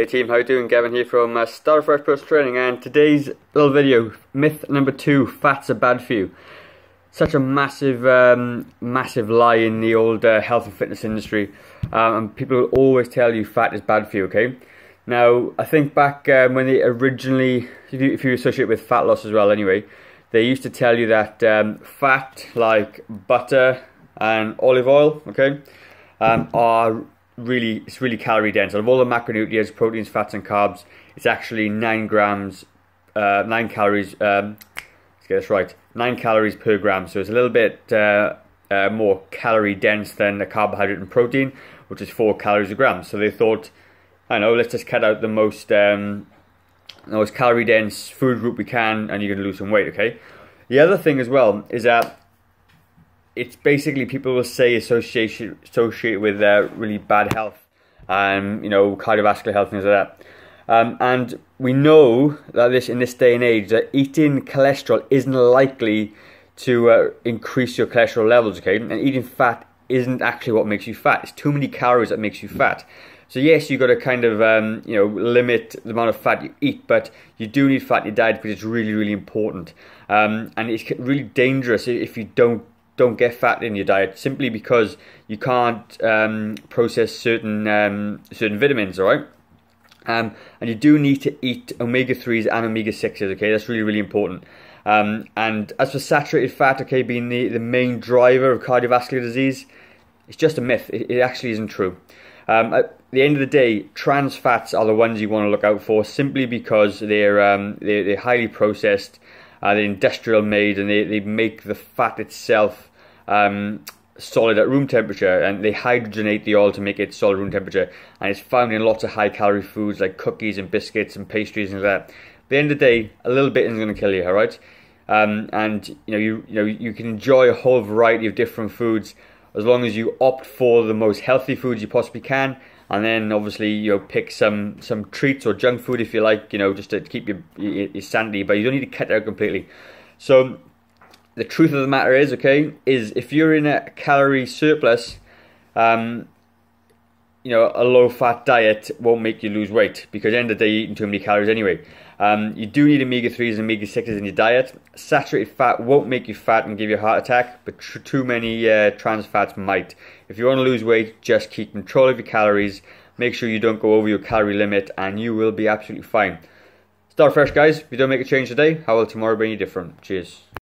Hey team, how you doing? Gavin here from uh, Start Fresh Personal Training and today's little video, myth number two, fats are bad for you. Such a massive, um, massive lie in the old uh, health and fitness industry um, and people will always tell you fat is bad for you, okay? Now, I think back um, when they originally, if you, if you, associate with fat loss as well anyway, they used to tell you that um, fat like butter and olive oil, okay, um, are really it's really calorie dense. Out of all the macronutrients, proteins, fats, and carbs, it's actually nine grams, uh, nine calories. Um, let's get this right. Nine calories per gram. So it's a little bit uh, uh, more calorie dense than a carbohydrate and protein, which is four calories a gram. So they thought, I know, let's just cut out the most um, the most calorie dense food group we can, and you're going to lose some weight. Okay. The other thing as well is that it's basically people will say association associated with uh, really bad health, and you know cardiovascular health things like that. Um, and we know that this in this day and age that eating cholesterol isn't likely to uh, increase your cholesterol levels. Okay, and eating fat isn't actually what makes you fat. It's too many calories that makes you fat. So yes, you've got to kind of um, you know limit the amount of fat you eat, but you do need fat in your diet because it's really really important. Um, and it's really dangerous if you don't don't get fat in your diet simply because you can't um, process certain um, certain vitamins. All right. Um, and you do need to eat omega 3s and omega 6s, okay? That's really, really important. Um, and as for saturated fat, okay, being the, the main driver of cardiovascular disease, it's just a myth. It, it actually isn't true. Um, at the end of the day, trans fats are the ones you want to look out for simply because they're, um, they're, they're, highly processed, uh, they're industrial made, and they, they make the fat itself um, solid at room temperature and they hydrogenate the oil to make it solid room temperature and it's found in lots of high calorie foods like cookies and biscuits and pastries and that. At the end of the day, a little bit isn't going to kill you, all right? Um, and you know you you know you can enjoy a whole variety of different foods as long as you opt for the most healthy foods you possibly can and then obviously you know pick some some treats or junk food if you like you know just to keep your, your, your sanity but you don't need to cut out completely. So the truth of the matter is, okay, is if you're in a calorie surplus, um, you know, a low fat diet won't make you lose weight because end of the day, you're eating too many calories anyway. Um, you do need omega 3s and omega 6s in your diet. Saturated fat won't make you fat and give you a heart attack, but too many uh, trans fats might. If you want to lose weight, just keep control of your calories. Make sure you don't go over your calorie limit, and you will be absolutely fine. Start fresh, guys. If you don't make a change today, how will tomorrow bring you different? Cheers.